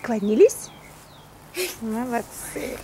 Поклонились? Молодцы.